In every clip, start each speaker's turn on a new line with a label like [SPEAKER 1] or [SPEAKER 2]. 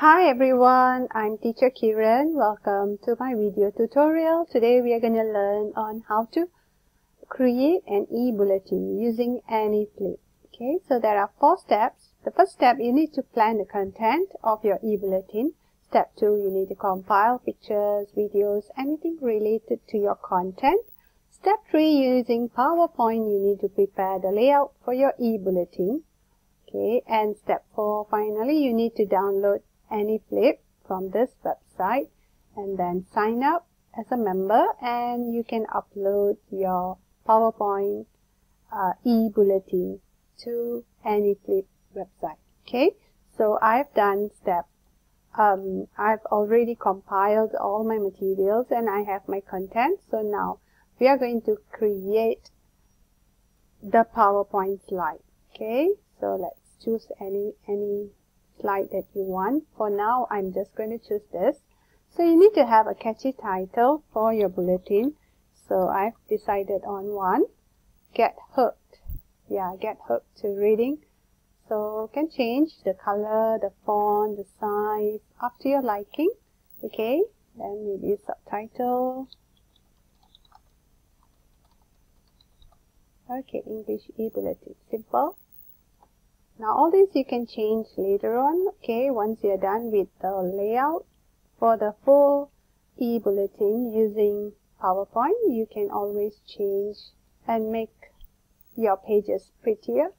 [SPEAKER 1] Hi everyone, I'm teacher Kieran. Welcome to my video tutorial. Today we are going to learn on how to create an e-bulletin using AnyFlip. Okay, so there are four steps. The first step, you need to plan the content of your e-bulletin. Step two, you need to compile pictures, videos, anything related to your content. Step three, using PowerPoint, you need to prepare the layout for your e-bulletin. Okay, and step four, finally, you need to download AnyFlip from this website and then sign up as a member and you can upload your PowerPoint uh, e-bulletin to AnyFlip website. Okay, so I've done step. Um, I've already compiled all my materials and I have my content. So now we are going to create the PowerPoint slide. Okay, so let's choose any any slide that you want. For now, I'm just going to choose this. So you need to have a catchy title for your bulletin. So I've decided on one, Get Hooked. Yeah, Get Hooked to Reading. So you can change the color, the font, the size, up to your liking. Okay, then maybe subtitle. Okay, English e-bulletin, simple. Now all this you can change later on, okay, once you're done with the layout. For the full e-bulletin using PowerPoint, you can always change and make your pages prettier.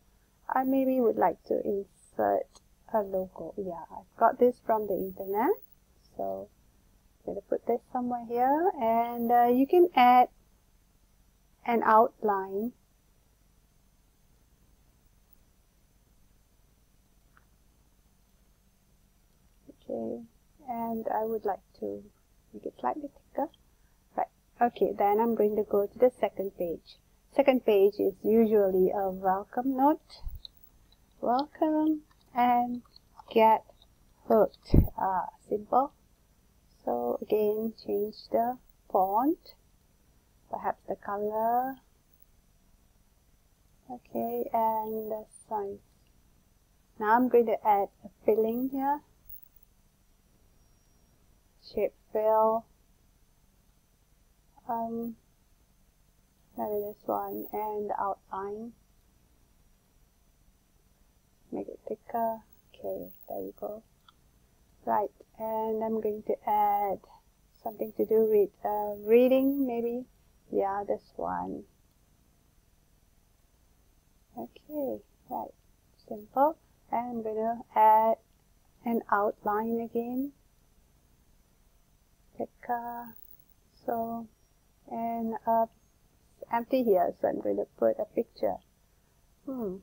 [SPEAKER 1] I maybe would like to insert a logo. Yeah, I've got this from the internet. So I'm going to put this somewhere here and uh, you can add an outline okay and I would like to make it slightly thicker. Right okay then I'm going to go to the second page. Second page is usually a welcome note. Welcome and get hooked. Ah simple. So again change the font perhaps the color. Okay and the size. Now I'm going to add a filling here shape fill um, maybe this one and outline. Make it thicker. Okay there you go. Right and I'm going to add something to do with uh, reading maybe? Yeah this one. Okay right. Simple. And I'm going to add an outline again Pekka. So, and uh, empty here, so I'm going to put a picture. Hmm,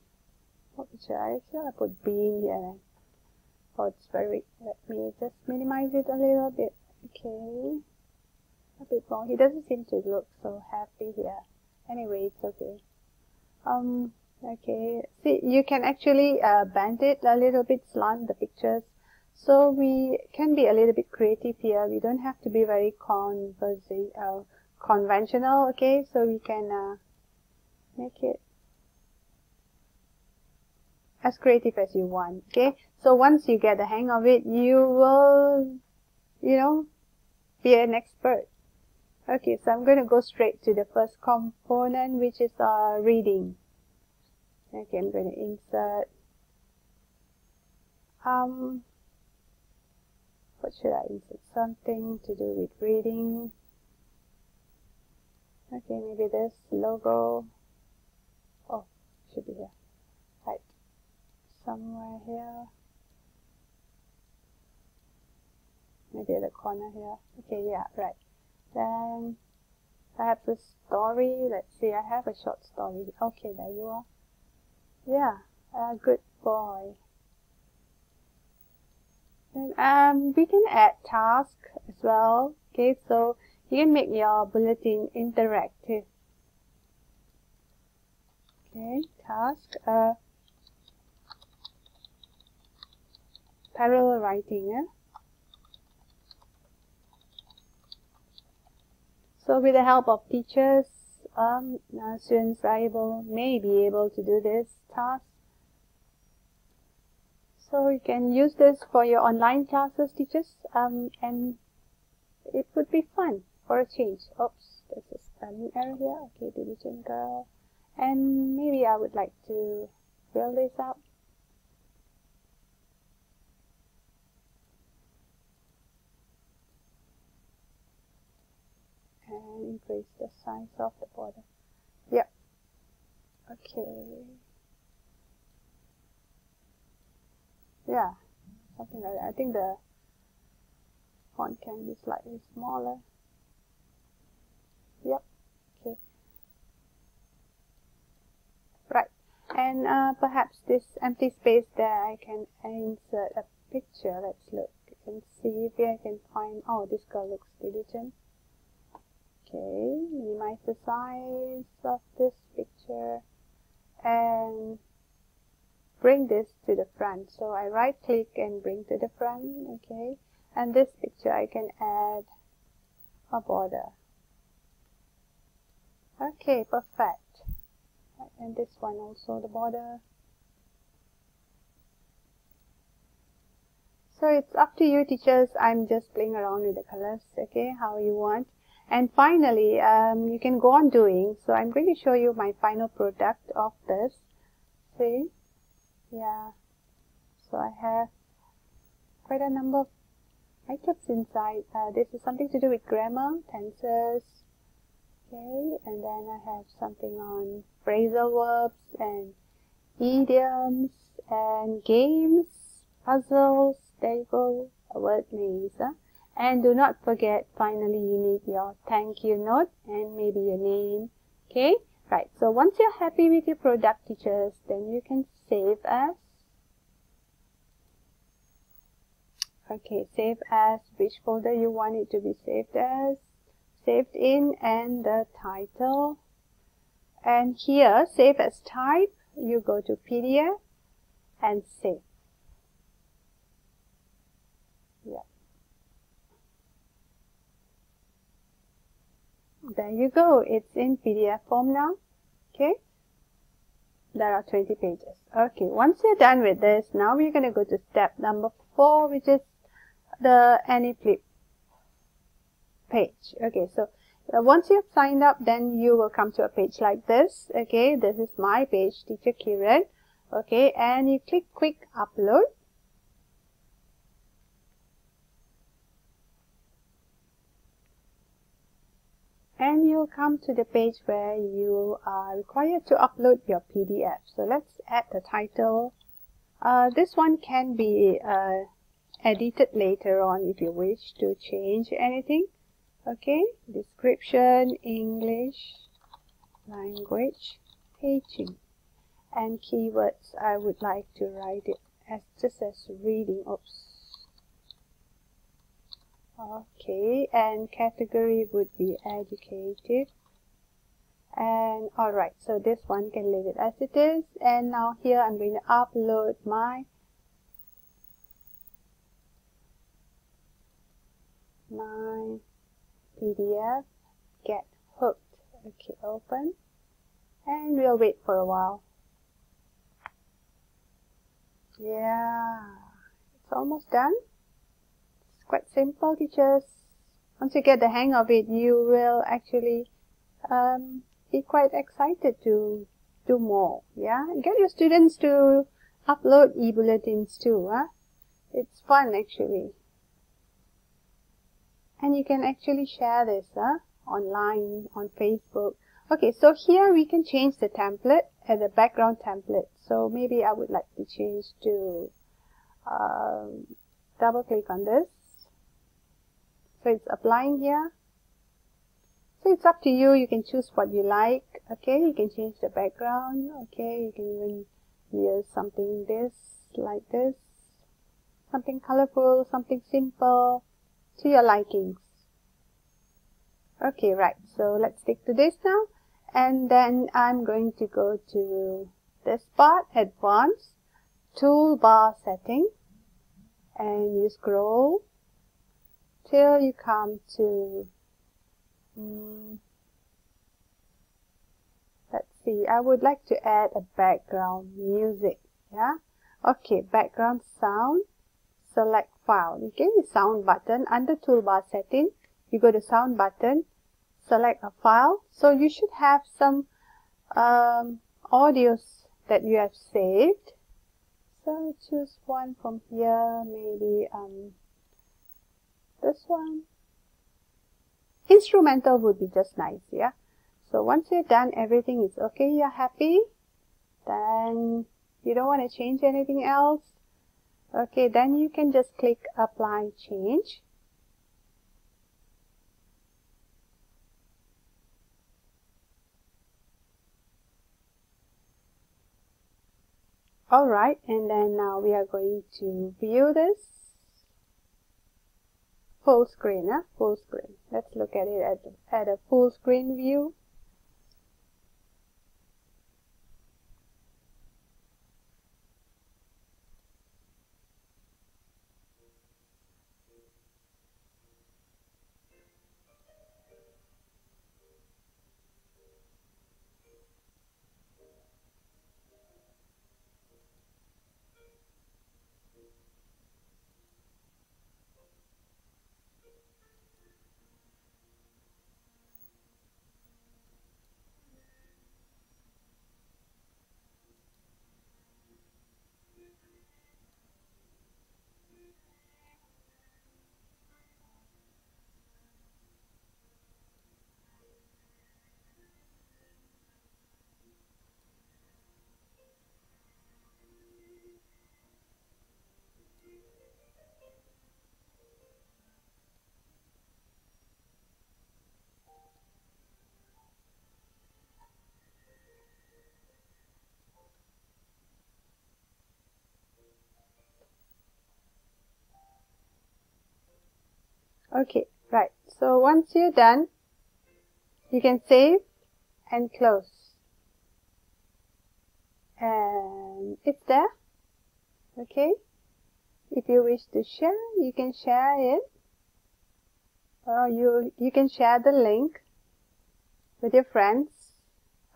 [SPEAKER 1] what picture? I should put bean here. Oh, it's very, let me just minimize it a little bit. Okay, a bit more. He doesn't seem to look so happy here. Anyway, it's okay. Um, okay, see, you can actually uh, bend it a little bit, slant the pictures so we can be a little bit creative here. We don't have to be very uh, conventional, okay? So we can uh, make it as creative as you want, okay? So once you get the hang of it, you will, you know, be an expert. Okay, so I'm going to go straight to the first component, which is uh, reading. Okay, I'm going to insert um, what should I insert? Something to do with reading. Okay, maybe this logo. Oh, should be here. Right. Somewhere here. Maybe at the corner here. Okay, yeah, right. Then perhaps a story. Let's see, I have a short story. Okay, there you are. Yeah, a good boy. And um, we can add task as well. Okay, so you can make your bulletin interactive. Okay, task. Uh, parallel writing. Yeah? So with the help of teachers, um, uh, students are able, may be able to do this task So you can use this for your online classes, teachers, um, and it would be fun for a change. Oops, there's a spelling error here. Okay, diligent girl. And maybe I would like to fill this up. And increase the size of the border. Yep. Okay. Yeah, something like that. I think the font can be slightly smaller. Yep. Okay. Right. And uh, perhaps this empty space there, I can insert a picture. Let's look and see if I can find. Oh, this girl looks diligent. Okay, minimize the size of this picture and bring this to the front. So I right click and bring to the front, okay. And this picture I can add a border. Okay, perfect. And this one also the border. So it's up to you teachers. I'm just playing around with the colors, okay, how you want. And finally, um, you can go on doing. So I'm going to show you my final product of this. See? Yeah. So I have quite a number of items inside. Uh, this is something to do with grammar, tenses. Okay, and then I have something on phrasal verbs and idioms and games, puzzles. There you go, word names. Huh? And do not forget, finally, you need your thank you note and maybe your name. Okay, right. So once you're happy with your product, teachers, then you can save as okay save as which folder you want it to be saved as saved in and the title and here save as type you go to PDF and save yeah there you go it's in PDF form now okay there are 20 pages. Okay, once you're done with this, now we're going to go to step number four, which is the AnyFlip page. Okay, so uh, once you've signed up, then you will come to a page like this. Okay, this is my page, Teacher Kieran. Okay, and you click Quick Upload. And you'll come to the page where you are required to upload your PDF. So let's add the title. Uh, this one can be uh, edited later on if you wish to change anything. Okay, description, English, language, teaching, and keywords. I would like to write it as just as reading. Oops okay and category would be educative and alright so this one can leave it as it is. And now here I'm going to upload my my PDF get hooked. Okay open. And we'll wait for a while. Yeah it's almost done quite simple teachers. Once you get the hang of it, you will actually um, be quite excited to do more. Yeah, get your students to upload e-bulletins too. Huh? It's fun actually. And you can actually share this huh? online on Facebook. Okay, so here we can change the template as a background template. So maybe I would like to change to um, double click on this so it's applying here. So it's up to you. You can choose what you like okay? You can change the background okay? You can even use something this like this. Something colorful something simple to your likings. Okay right. So let's stick to this now. And then I'm going to go to this part advanced toolbar setting. And you scroll till you come to um, let's see I would like to add a background music yeah Okay, background sound, select file. Okay, sound button under toolbar setting, you go to sound button, select a file. So you should have some um, audios that you have saved. So choose one from here, maybe um, this one. Instrumental would be just nice, yeah. So once you're done, everything is okay, you're happy, then you don't want to change anything else. Okay, then you can just click apply change. Alright, and then now we are going to view this full screen, huh? full screen. Let's look at it at, at a full screen view. Okay, right. So once you're done, you can save and close. And it's there. Okay. If you wish to share, you can share it. Or you, you can share the link with your friends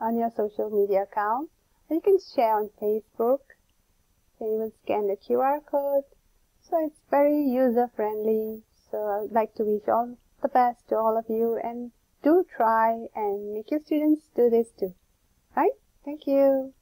[SPEAKER 1] on your social media account. Or you can share on Facebook. You can even scan the QR code. So it's very user friendly so I'd like to wish all the best to all of you and do try and make your students do this too. Right? Thank you.